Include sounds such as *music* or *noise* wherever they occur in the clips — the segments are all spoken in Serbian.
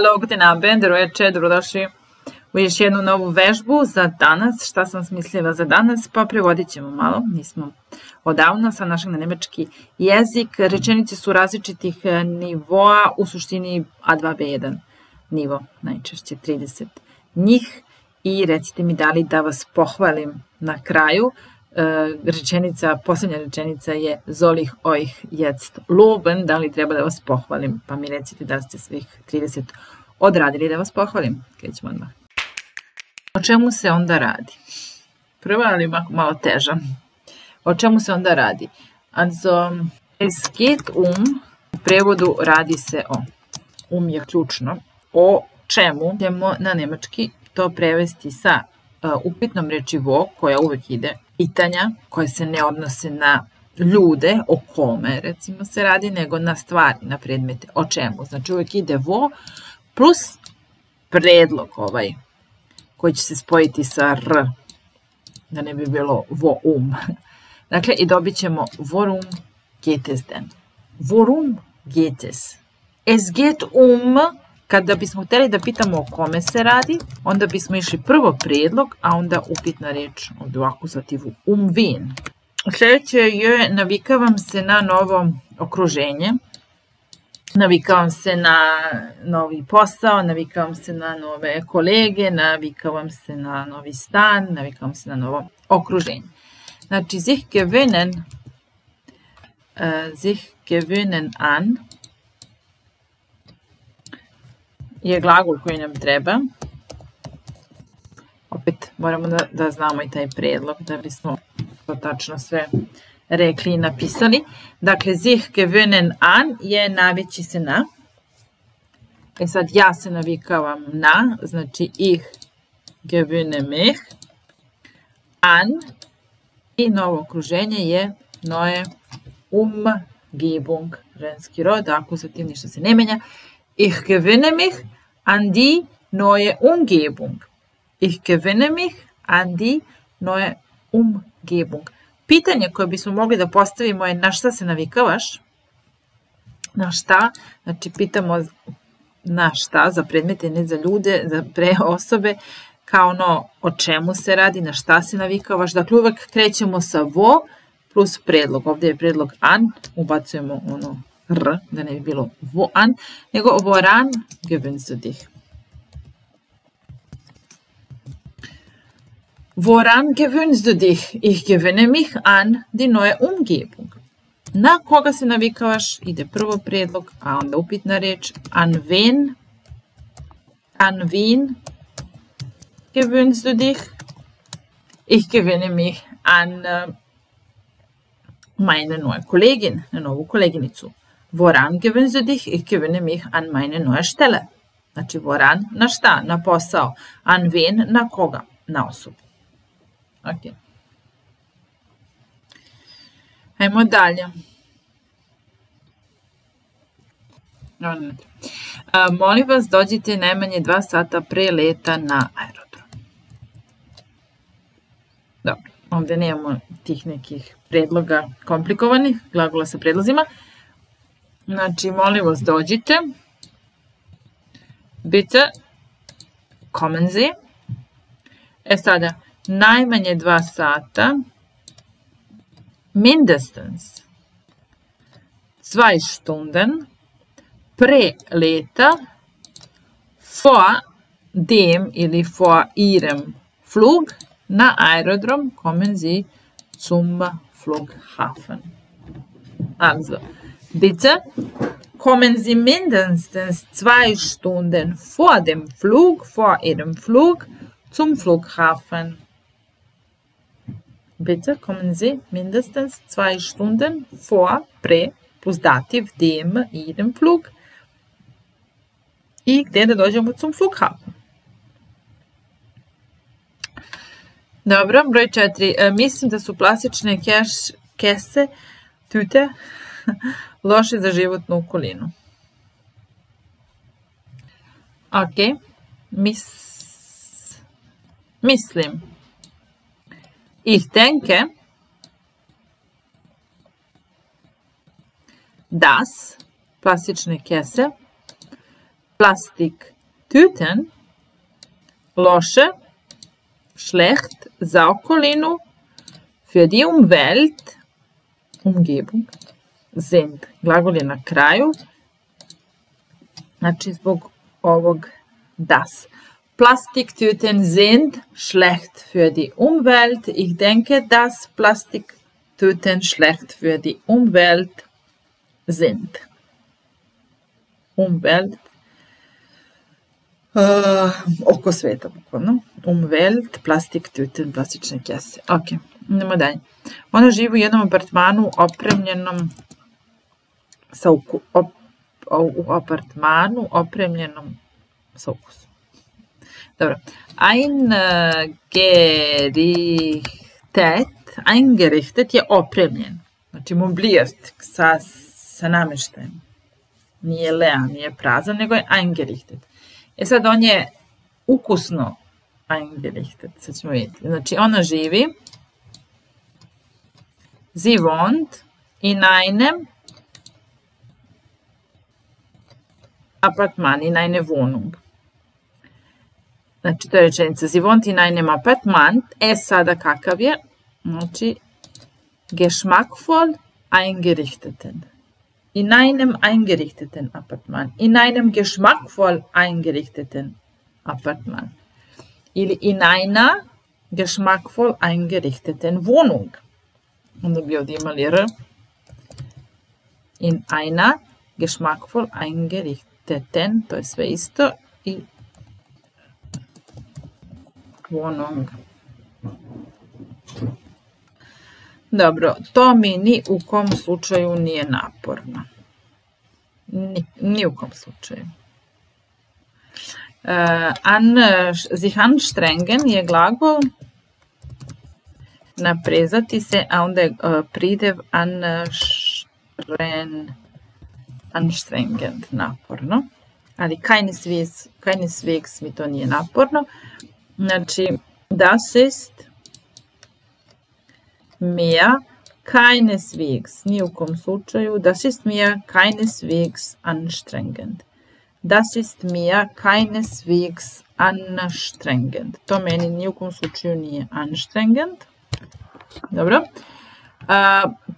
Halo, guten Abend, roječe, dobrodošli u još jednu novu vežbu za danas. Šta sam smislila za danas? Pa prevodit ćemo malo, nismo odavno sa našeg na nemački jezik. Rečenice su različitih e, nivoa, u suštini A2, B1 nivo, najčešće 30 njih. I recite mi da li da vas pohvalim na kraju. E, rečenica, poslednja rečenica je Zolih ojih jetzt loben, da li treba da vas pohvalim, pa mi recite da ste svih 30 odradili da vas pohvalim. Krećemo odmah. O čemu se onda radi? Prva, ali malo teža. O čemu se onda radi? Also, es geht um, u prevodu radi se o. Um je ključno. O čemu ćemo na nemački to prevesti sa uh, upitnom reči vo, koja uvek ide, pitanja koje se ne odnose na ljude, o kome recimo se radi, nego na stvari, na predmete, o čemu. Znači uvek ide vo, plus predlog ovaj, koji će se spojiti sa r, da ne bi bilo vo um. *laughs* Dakle, i dobit ćemo vorum geht es denn? Worum geht es? Es geht um, kada bismo hteli da pitamo o kome se radi, onda bismo išli prvo predlog, a onda upitna ovde u akuzativu um wen. Sljedeće je navikavam se na novo okruženje, navikavam se na novi posao, navikavam se na nove kolege, navikavam se na novi stan, navikavam se na novo okruženje. Znači, sich gewinnen, uh, sich gewinnen an je glagol koji nam treba. Opet moramo da, da znamo i taj predlog da bismo to tačno sve rekli i napisali. Dakle, sich gewöhnen an je navići se na. E sad ja se navikavam na, znači ich gewöhne mich an i novo okruženje je noje umgebung, ženski rod, akuzativ, ništa se ne menja. Ich gewöhne mich an die neue Umgebung. Ich gewöhne mich an die neue Umgebung. Pitanje koje bismo mogli da postavimo je na šta se navikavaš? Na šta? Znači pitamo na šta za predmete, ne za ljude, za pre osobe, kao ono o čemu se radi, na šta se navikavaš. Dakle, uvek krećemo sa vo plus predlog. Ovde je predlog an, ubacujemo ono r, da ne bi bilo vo an, nego woran gewöhnst du dich? Woran gewöhnst du dich? Ich gewöhne mich an die neue Umgebung. Na koga se navikavaš? Ide prvo predlog, a onda upitna reč. An wen? An wen gewöhnst du dich? Ich gewöhne mich an äh, meine neue Kollegin, eine novu koleginicu. Woran gewöhnst du dich? Ich gewöhne mich an meine neue Stelle. Znači, voran na šta? Na posao. An wen? Na koga? Na osobu. Ok. Ajmo dalje. Molim vas, dođite najmanje dva sata pre leta na aerodrom. Dobro, ovde nemamo tih nekih predloga komplikovanih, glagola sa predlozima. Znači, molim vas, dođite. Bitte, kommen Sie. E sada, najmanje dva sata, mindestens zwei Stunden pre leta vor dem ili vor ihrem Flug na Aerodrom kommen Sie zum Flughafen. Also, bitte kommen Sie mindestens zwei Stunden vor dem Flug, vor Ihrem Flug zum Flughafen. Bitte kommen Sie mindestens zwei Stunden vor pre plus dativ dem Ihrem Flug i gde da dođemo zum Flughafen. Dobro, broj četiri. E, mislim da su plastične keš, kese, tute, *laughs* loše za životnu okolinu. Ok, mis, mislim. Ich denke, das, plastične kese, Plastiktüten, loše, schlecht, za okolinu, für die Umwelt, umgebung, sind. Glagol je na kraju, znači zbog ovog das. Plastiktüten sind schlecht für die Umwelt. Ich denke, dass Plastiktüten schlecht für die Umwelt sind. Umwelt. Uh, oko sveta, bukvalno. Umwelt, plastiktüten, plastične kese. Ok, idemo dalje. Ona živi u jednom apartmanu opremljenom sa uku, op, u apartmanu opremljenom sa ukusom. Dobro. Eingerichtet, eingerichtet je opremljen. Znači mobliert sa, sa nameštajem. Nije lea, nije prazan, nego je eingerichtet. E sad on je ukusno eingerichtet, sad ćemo vidjeti. Znači ona živi, sie wohnt in einem Apartman, in eine Wohnung. Znači, to je rečenica. Sie wohnt in einem Apartment. E sada kakav je? Znači, geschmackvoll eingerichteten. In einem eingerichteten Apartman. In einem geschmackvoll eingerichteten Apartman. Ili in einer geschmackvoll eingerichteten Wohnung. Onda bi ovdje imali R. In einer geschmackvoll eingerichteten, to je sve isto, i Wohnung. Dobro, to mi ni u kom slučaju nije naporno. Ni, ni u kom slučaju. Uh, an, sich anstrengen je glagol naprezati se, a onda je uh, pridev anstren, anstrengend, naporno. Ali keineswegs, keineswegs mi to nije naporno. Znači, das ist mir keineswegs, ni u kom slučaju, das ist mir keineswegs anstrengend. Das ist mir keineswegs anstrengend. To meni ni u kom slučaju nije anstrengend. Dobro.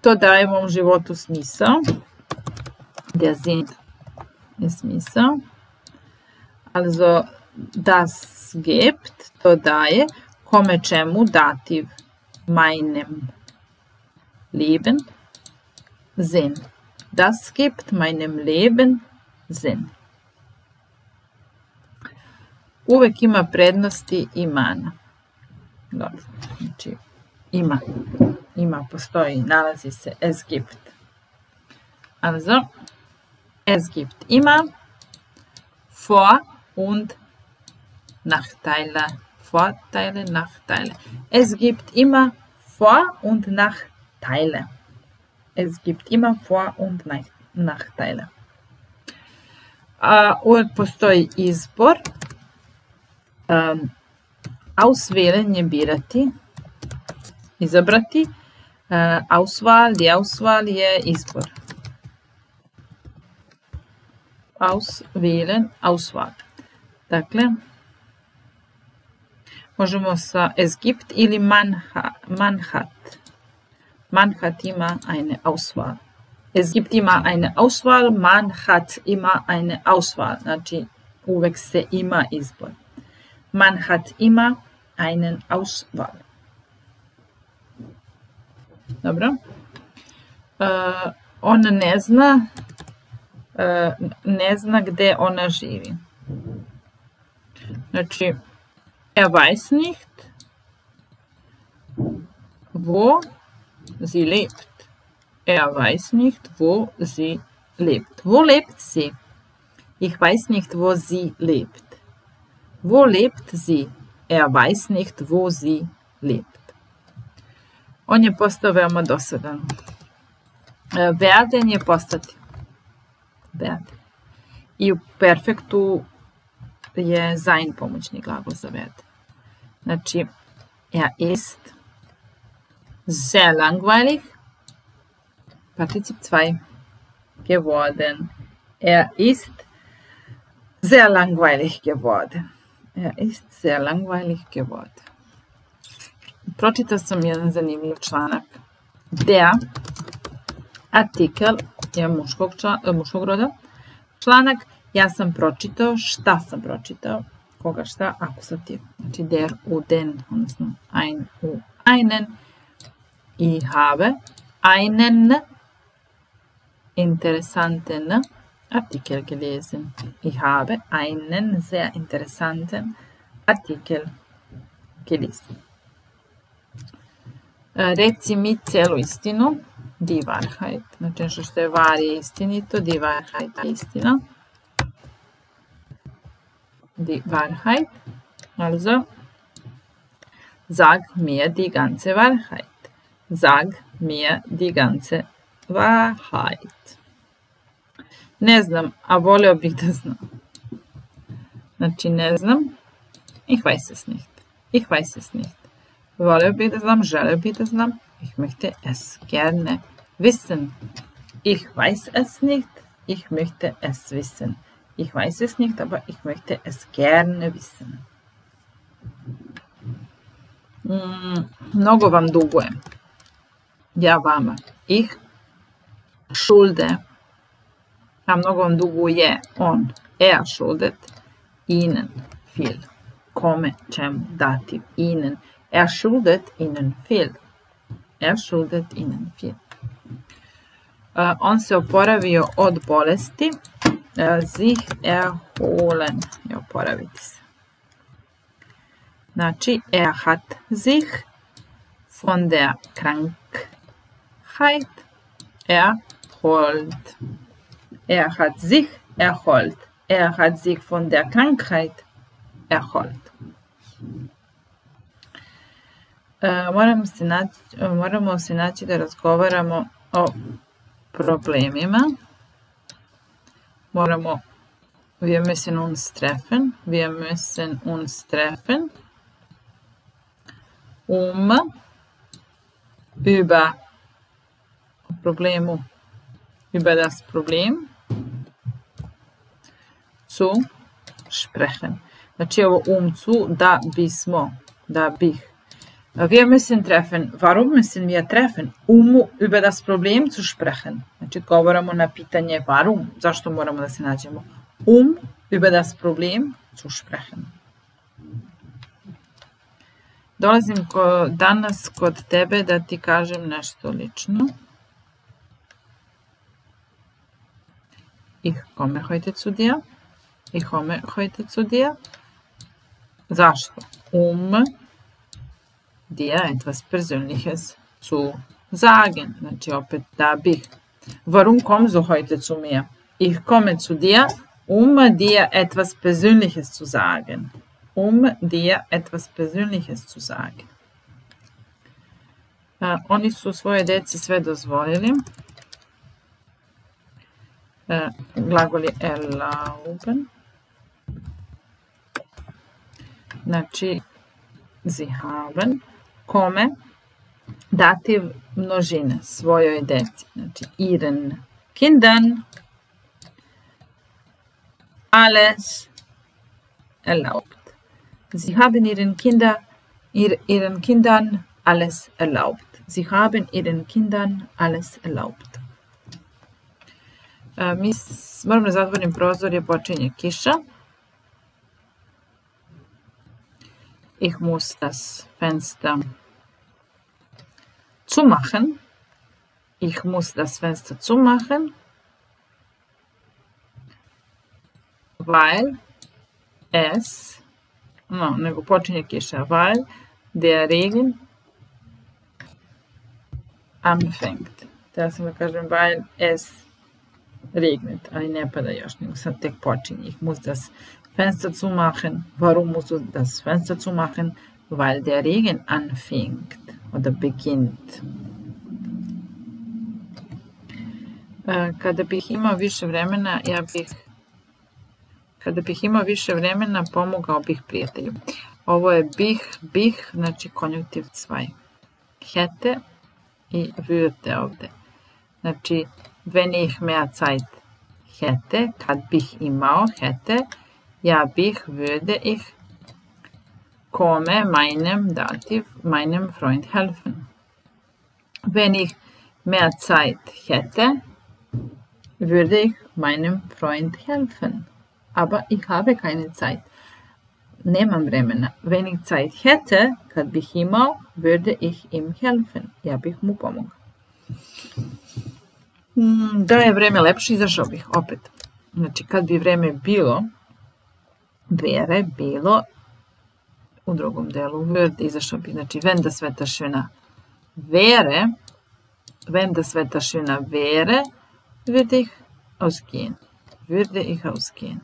To daje mom životu smisao. Der Sinn je smisao. Also, das gibt, to daje, kome čemu dativ meinem Leben Sinn. Das gibt meinem Leben Sinn. Uvek ima prednosti i mana. Dobro, znači ima, ima, postoji, nalazi se es gibt. Also, es gibt ima, vor und Nachteile, Vorteile, Nachteile. Es gibt immer Vor- und Nachteile. Es gibt immer Vor- und Nachteile. Uvek postoji izbor. Auswählen je birati, izabrati. Auswahl, die Auswahl je izbor. Auswählen, Auswahl. Dakle, Možemo sa es gibt ili man, man hat. Man hat immer eine Auswahl. Es gibt immer eine Auswahl, man hat immer eine Auswahl. Znači, uvek se ima izbor. Man hat immer einen Auswahl. Dobro. Uh, on ne zna ne zna gde ona živi. Znači, Er weiß nicht, wo sie lebt. Er weiß nicht, wo sie lebt. Wo lebt sie? Ich weiß nicht, wo sie lebt. Wo lebt sie? Er weiß nicht, wo sie lebt. On je postao veoma dosadan. Werden je postati. Werden. I u perfektu je sein pomoćni glagol za werden. Znači, er ist sehr langweilig. Partizip 2 geworden. Er ist Sehr langweilig geworden. Er ist sehr langweilig geworden. Pročitao sam jedan zanimljiv članak. Der artikel je muškog, čla, muškog roda. Članak ja sam pročitao, šta sam pročitao, koga šta, akusativ. Znači der, u, den, odnosno ein, u, einen. I habe einen interessanten Artikel gelesen. Ich habe einen sehr interessanten Artikel gelesen. Reci mi celu istinu, die Wahrheit. Znači nešto što je var je istinito, die Wahrheit je istina. Die Wahrheit. Also, sag mir die ganze Wahrheit. Sag mir die ganze Wahrheit. Ne znam, a voleo bih da znam. Znači, ne znam. Ich weiß es nicht. Ich weiß es nicht. Voleo bih da znam, želeo bih da znam. Ich möchte es gerne wissen. Ich weiß es nicht. Ich möchte es wissen. Ich weiß es nicht, aber ich möchte es gerne wissen. Mm, mnogo vam dugujem. Ja vama. Ich schulde a mnogo vam duguje on. Er schuldet ihnen viel. Kome, čemu, dativ, ihnen. Er schuldet ihnen viel. Er schuldet ihnen viel. On se oporavio od bolesti. Sich erholen je oporaviti se. Znači, er hat sich von der Krankheit erholt. Er hat sich erholt. Er hat sich von der Krankheit erholt. E, moramo, se naći, moramo se naći da razgovaramo o problemima. Moramo Wir müssen uns treffen. Wir müssen uns treffen. Um über Problemu über das Problem zu sprechen. Znači ovo um zu, da bismo, da bih. Wir müssen treffen. Warum müssen wir treffen? Um über das Problem zu sprechen. Znači govoramo na pitanje warum, zašto moramo da se nađemo. Um über das Problem zu sprechen. Dolazim ko, danas kod tebe da ti kažem nešto lično. Ich komme heute zu dir. Ich komme heute zu dir. Zašto? Um dir etwas Persönliches zu sagen. Warum kommst du heute zu mir? Ich komme zu dir, um dir etwas Persönliches zu sagen. Um dir etwas Persönliches zu sagen. Uh, oni su svoje deci sve dozvolili. Uh, erlauben. Znači, sie haben, kome, dativ množine svojoj deci. Znači, ihren Kindern alles erlaubt. Sie haben ihren Kinder, ihr, ihren Kindern alles erlaubt. Sie haben ihren Kindern alles erlaubt. E, mi moram da zatvorim prozor jer počinje kiša. Ich muss das Fenster zumachen. Ich muss das Fenster zumachen, weil es, no, nego počinje weil der Regen anfängt. Da sam da kažem, weil es regnet, ne. Ich muss das Fenster zumachen. Warum musst du das Fenster zumachen? Weil der Regen anfängt oder beginnt. Kada bih imao više vremena, ja bih kada bih imao više vremena, pomogao bih prijatelju. Ovo je bih, bih, znači konjunktiv cvaj. Hete i würde ovde. Znači, wenn ich mehr Zeit hätte, kad bih imao, hätte, Ja bih, würde ich, komme meinem Dativ, meinem Freund helfen. Wenn ich mehr Zeit hätte, würde ich meinem Freund helfen. Aber ich habe keine Zeit. Nemam vremena. Wenn ich Zeit hätte, kad bih imao, würde ich ihm helfen. Ja bih mu pomogao. Da je vreme lepše, izašao bih opet. Znači, kad bi vreme bilo, vere, bilo, u drugom delu izašao bih, znači, wäre, wenn das Wetter schöner wäre, würde ich ausgehen. Würde ich ausgehen.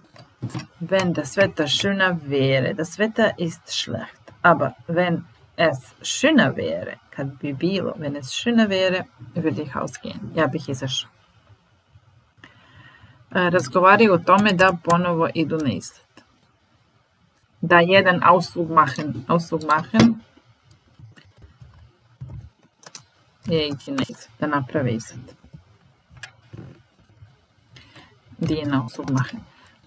Wenn das Wetter schöner wäre, das Wetter ist schlecht, aber wenn es schöner wäre, kad bi bilo, wenn es schöner wäre, würde ich ausgehen. Ja bih izašao. Razgovaraju o tome da ponovo idu na izlet. Da jedan Ausflug machen, Ausflug machen je ići na izlet, da naprave izlet. Die Ausflug machen.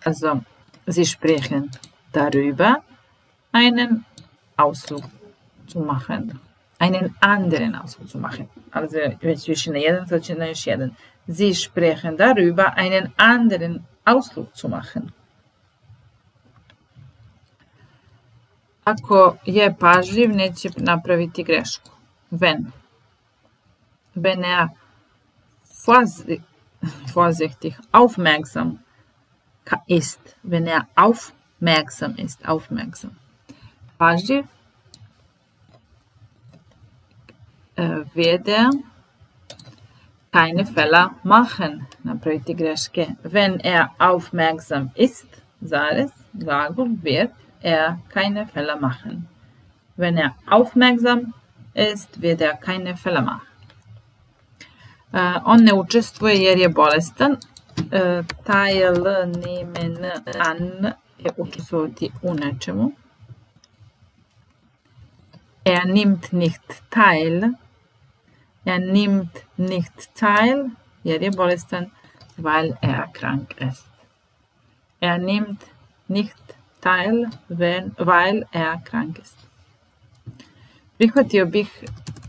Also, sie sprechen darüber, einen Ausflug zu machen. Einen anderen Ausflug zu machen. Also, već više na jedan, sad će na još jedan. Sie sprechen darüber, einen anderen Ausflug zu machen. Ako je pažljiv, neće napraviti grešku. Wenn. Wenn er vorsichtig, aufmerksam ist. Wenn er aufmerksam ist. Aufmerksam. Pažljiv werde keine Fehler machen, napraviti greške. Wenn er aufmerksam ist, Sares, Glagol, wird er keine Fehler machen. Wenn er aufmerksam ist, wird er keine Fehler machen. Uh, on ne učestvuje jer je bolestan. Uh, teil nehmen an je učestvovati u nečemu. Er nimmt nicht teil Er nimmt nicht teil, jer je bolestan, weil er krank ist. Er nimmt nicht teil, weil er krank ist. Prihvatio bih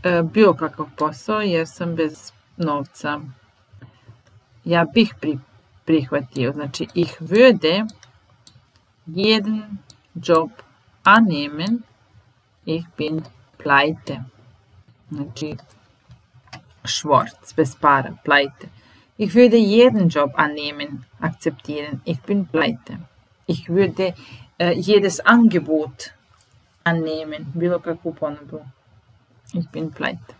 e, bilo kakav posao jer sam bez novca. Ja bih pri, prihvatio, znači ich würde jeden Job annehmen, ich bin pleite. Znači, Schwarz, bez para, pleite. Ich würde jeden Job annehmen, akzeptieren. Ich bin pleite. Ich würde äh, jedes Angebot annehmen. Ich bin pleite.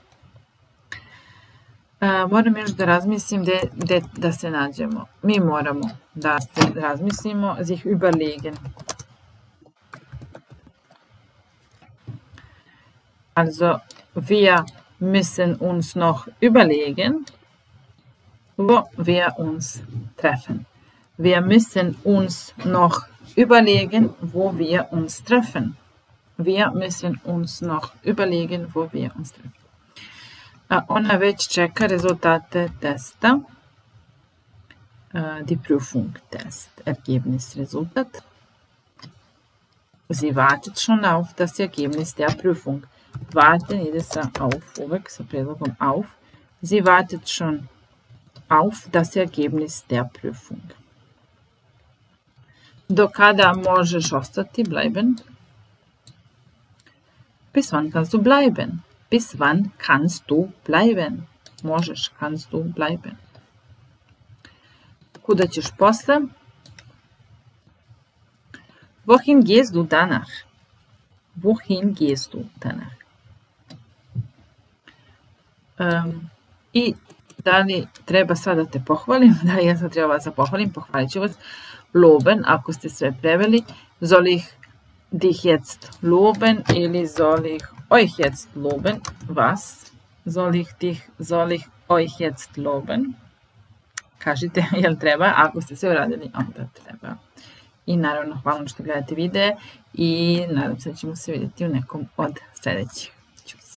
Uh, moram još da razmislim de, de, da se nađemo. Mi moramo da se razmislimo, sich überlegen. Also, wir müssen uns noch überlegen, wo wir uns treffen. Wir müssen uns noch überlegen, wo wir uns treffen. Wir müssen uns noch überlegen, wo wir uns treffen. Ona već čeka rezultate testa. Die Prüfung, Test, Ergebnisresultat. Sie wartet schon auf das Ergebnis der Prüfung. warten ide sa auf, uvek auf. Sie wartet schon auf das Ergebnis der Prüfung. Do kada možeš ostati, bleiben? Bis wann kannst du bleiben? Bis wann kannst du bleiben? Možeš, kannst du bleiben. Kuda ćeš posle? Wohin gehst du danach? Wohin gehst du danach? I da li treba sad da te pohvalim? *laughs* Da, ja sad treba vas da pohvalim, pohvalit ću vas. Loben, ako ste sve preveli, soll ich dich jetzt loben ili soll ich euch jetzt loben? Was? Soll ich dich, soll ich euch jetzt loben? Kažite, *laughs* jel treba? Ako ste sve uradili, onda treba. I naravno, hvala što gledate videe i nadam se da ćemo se vidjeti u nekom od sljedećih.